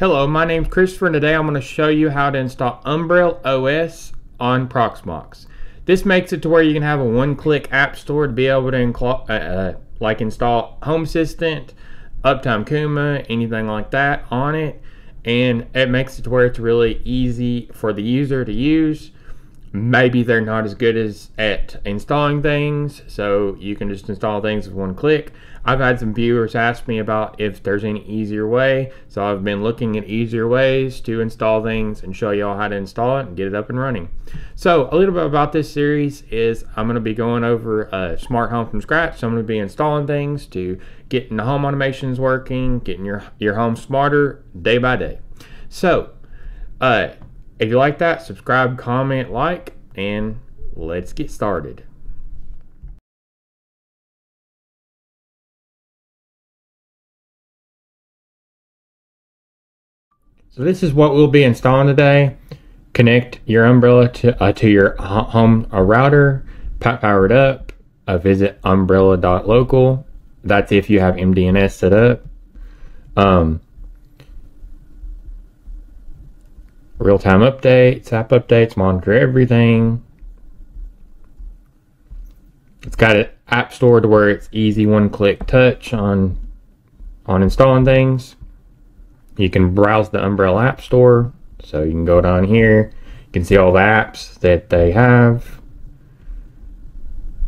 Hello, my name's Christopher and today I'm going to show you how to install Umbrel OS on Proxmox. This makes it to where you can have a one-click app store to be able to uh, uh, like install Home Assistant, Uptime Kuma, anything like that on it. And it makes it to where it's really easy for the user to use maybe they're not as good as at installing things so you can just install things with one click. I've had some viewers ask me about if there's any easier way so i've been looking at easier ways to install things and show y'all how to install it and get it up and running. So a little bit about this series is i'm going to be going over a smart home from scratch. So i'm going to be installing things to getting the home automations working getting your your home smarter day by day. So uh if you like that, subscribe, comment, like, and let's get started. So this is what we'll be installing today. Connect your umbrel to, uh, to your home router, power it up, uh, visit umbrel.local. That's if you have MDNS set up. Um, real-time updates, app updates, monitor everything. It's got an app store to where it's easy one-click touch on on installing things. You can browse the Umbrel App Store, so you can go down here. You can see all the apps that they have.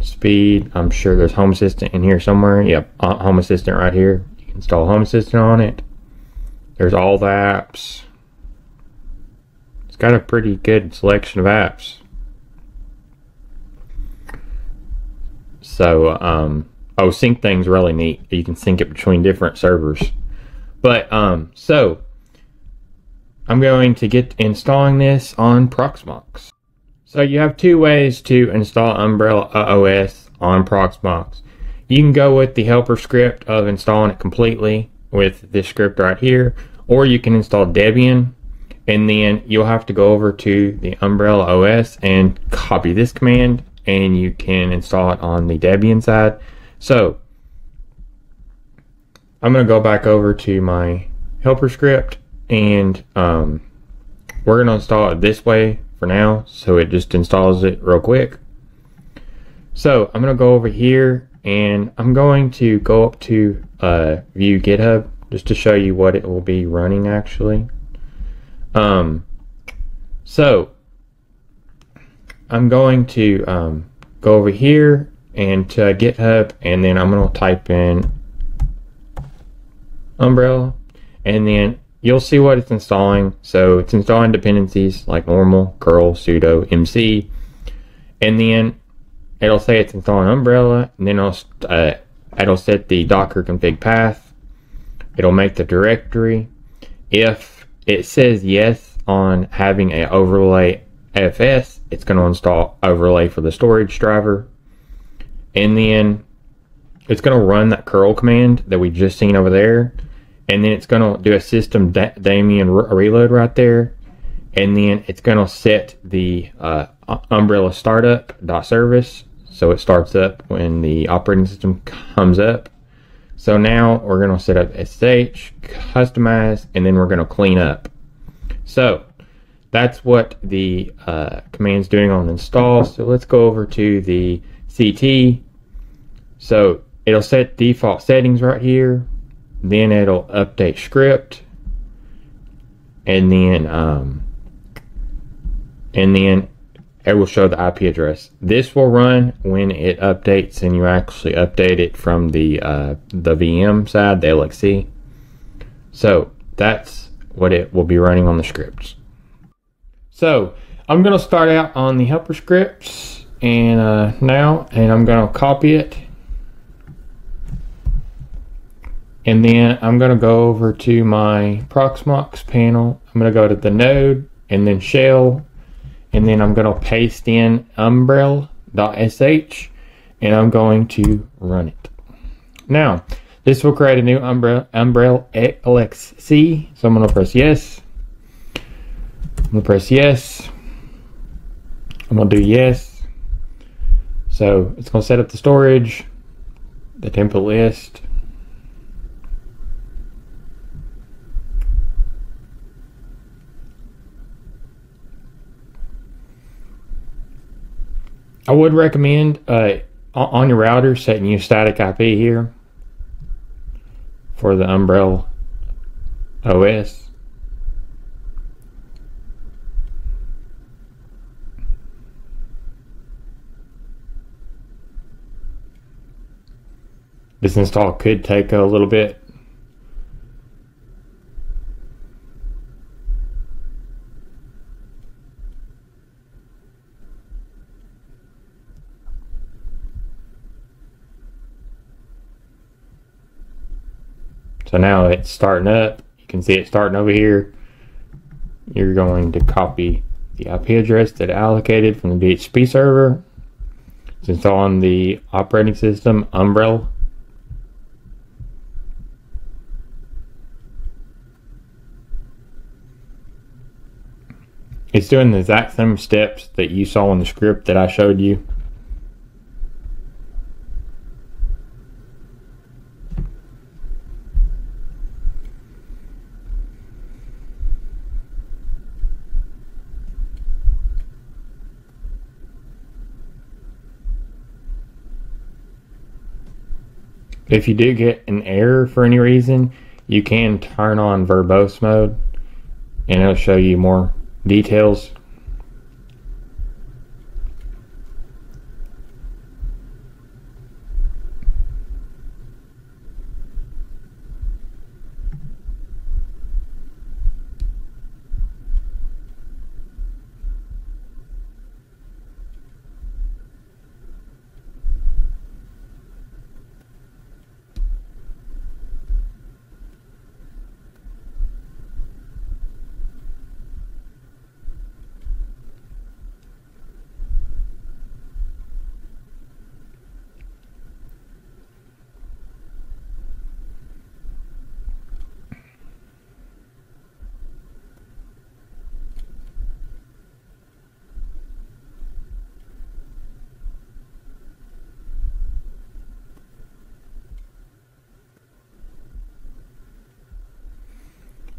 Speed, I'm sure there's Home Assistant in here somewhere. Yep, uh, Home Assistant right here. You can install Home Assistant on it. There's all the apps. It's got a pretty good selection of apps. So, um, oh, Syncthing's really neat. You can sync it between different servers. But, um, so, I'm going to get installing this on Proxmox. So you have two ways to install Umbrel OS on Proxmox. You can go with the helper script of installing it completely with this script right here, or you can install Debian and then you'll have to go over to the Umbrel OS and copy this command and you can install it on the Debian side. So I'm going to go back over to my helper script and um, we're going to install it this way for now so it just installs it real quick. So I'm going to go over here and I'm going to go up to uh, view GitHub just to show you what it will be running actually. Um, so I'm going to um, go over here and to GitHub, and then I'm going to type in Umbrel, and then you'll see what it's installing. So it's installing dependencies like normal, curl, sudo, mc, and then it'll say it's installing Umbrel, and then it'll, uh, it'll set the Docker config path. It'll make the directory. If it says yes on having a overlay FS. It's going to install overlay for the storage driver. And then it's going to run that curl command that we just seen over there. And then it's going to do a system da daemon reload right there. And then it's going to set the uh, umbrel startup dot service. So it starts up when the operating system comes up. So now we're going to set up SSH, customize, and then we're going to clean up. So that's what the uh, command's doing on install. So let's go over to the CT. So it'll set default settings right here. Then it'll update script. And then um, and then it will show the IP address. This will run when it updates and you actually update it from the uh, the VM side, the LXC. So that's what it will be running on the scripts. So I'm going to start out on the helper scripts and uh, now, and I'm going to copy it. And then I'm going to go over to my Proxmox panel. I'm going to go to the node and then shell and then I'm going to paste in umbrel.sh and I'm going to run it. Now, this will create a new umbrel, umbrel LXC. So I'm going to press yes. I'm going to press yes. I'm going to do yes. So it's going to set up the storage, the template list. I would recommend uh, on your router setting your static IP here for the Umbrel OS. This install could take a little bit. So now it's starting up. You can see it starting over here. You're going to copy the IP address that allocated from the DHCP server. It's installing the operating system Umbrel It's doing the exact same steps that you saw in the script that I showed you. If you do get an error for any reason, you can turn on verbose mode and it'll show you more details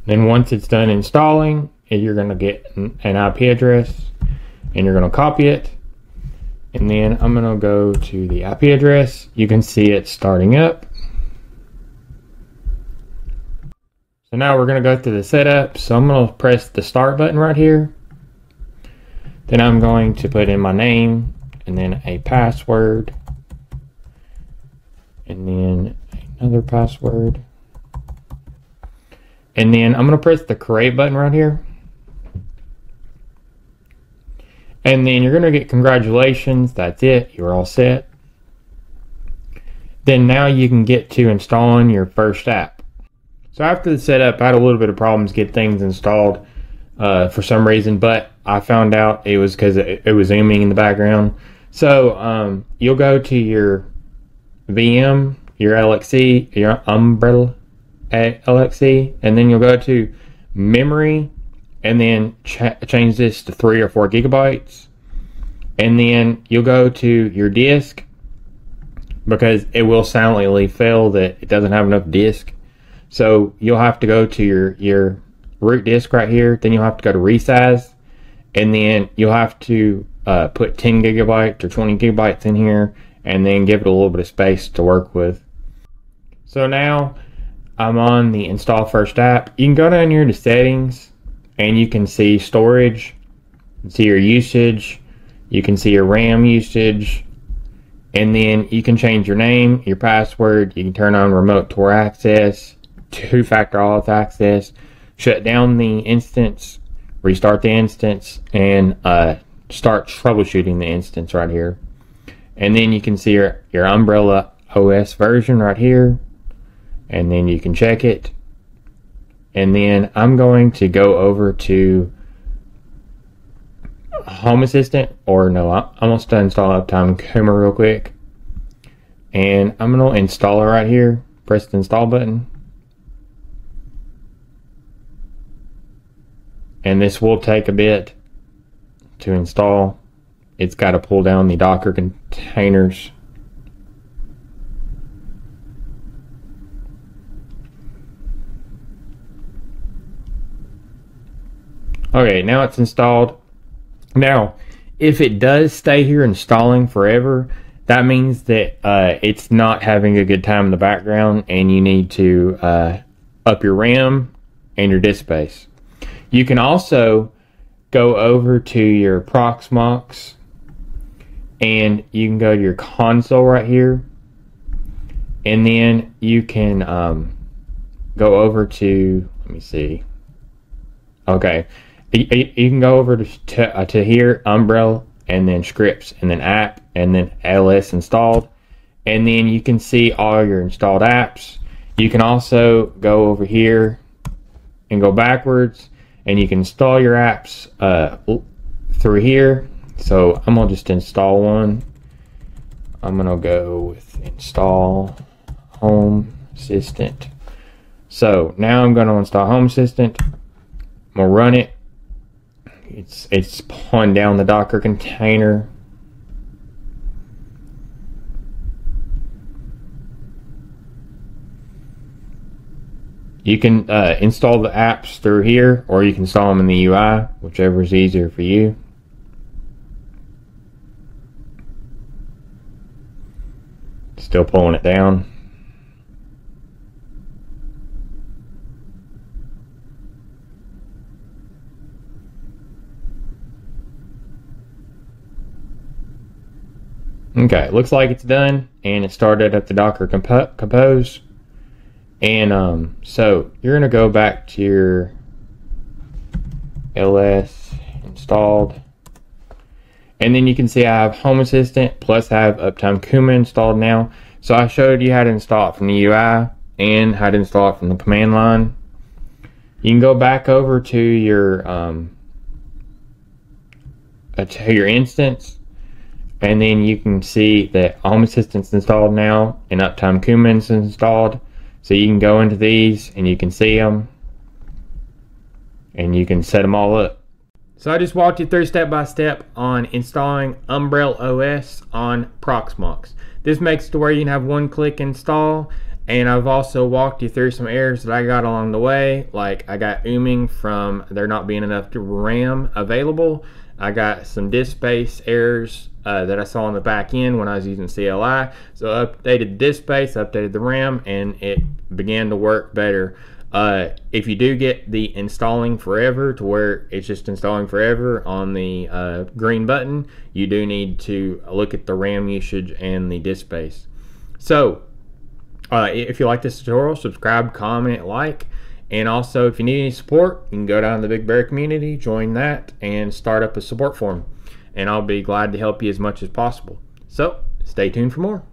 Then once it's done installing, you're going to get an IP address and you're going to copy it. And then I'm going to go to the IP address. You can see it starting up. So now we're going to go through the setup. So I'm going to press the start button right here. Then I'm going to put in my name and then a password and then another password. And then I'm going to press the create button right here. And then you're going to get congratulations. That's it. You're all set. Then now you can get to installing your first app. So after the setup, I had a little bit of problems get things installed uh, for some reason, but I found out it was because it, it, was ooming in the background. So um, you'll go to your VM, your LXC, your Umbrel LXC, and then you'll go to memory, and then ch change this to three or four gigabytes, and then you'll go to your disk because it will silently fail that it doesn't have enough disk. So you'll have to go to your your root disk right here. Then you'll have to go to resize, and then you'll have to uh, put 10 gigabytes or 20 gigabytes in here, and then give it a little bit of space to work with. So now I'm on the install first app. You can go down here to settings and you can see storage, see your usage, you can see your RAM usage, and then you can change your name, your password, you can turn on remote Tor access, two-factor auth access, shut down the instance, restart the instance, and uh, start troubleshooting the instance right here. And then you can see your, your Umbrel OS version right here and then you can check it. And then I'm going to go over to Home Assistant, or no, I'm almost to install Uptime Kuma real quick. And I'm going to install it right here. Press the install button. And this will take a bit to install. It's got to pull down the Docker containers Okay, now it's installed. Now, If it does stay here installing forever, that means that uh, it's not having a good time in the background and you need to uh, up your RAM and your disk space. You can also go over to your Proxmox and you can go to your console right here and then you can um, go over to let me see okay you, you can go over to, to, uh, to here umbrel and then scripts and then app and then ls installed. And then you can see all your installed apps. You can also go over here and go backwards and you can install your apps uh, through here. So I'm gonna just install one. I'm gonna go with install home assistant. So now I'm gonna install home assistant. I'm gonna run it it's it's pulling down the docker container You can uh, install the apps through here, or you can install them in the UI, whichever is easier for you. Still pulling it down. Okay, looks like it's done, and it started at the Docker Comp Compose. And um, so you're going to go back to your ls installed. And then you can see I have Home Assistant plus I have Uptime Kuma installed now. So I showed you how to install it from the UI and how to install it from the command line. You can go back over to your um, uh, to your instance and then you can see that Home Assistant's installed now and Uptime Kuma's installed. So you can go into these and you can see them and you can set them all up. So I just walked you through step by step on installing Umbrel OS on Proxmox. This makes it to where you can have one click install and I've also walked you through some errors that I got along the way like I got ooming from there not being enough RAM available. I got some disk space errors uh, that I saw on the back end when I was using CLI. So I updated disk space, updated the RAM, and it began to work better. Uh, if you do get the installing forever to where it's just installing forever on the uh, green button, you do need to look at the RAM usage and the disk space. So uh, if you like this tutorial, subscribe, comment, like. And also, if you need any support, you can go down to the Big Bear community, join that, and start up a support forum and I'll be glad to help you as much as possible. So, stay tuned for more.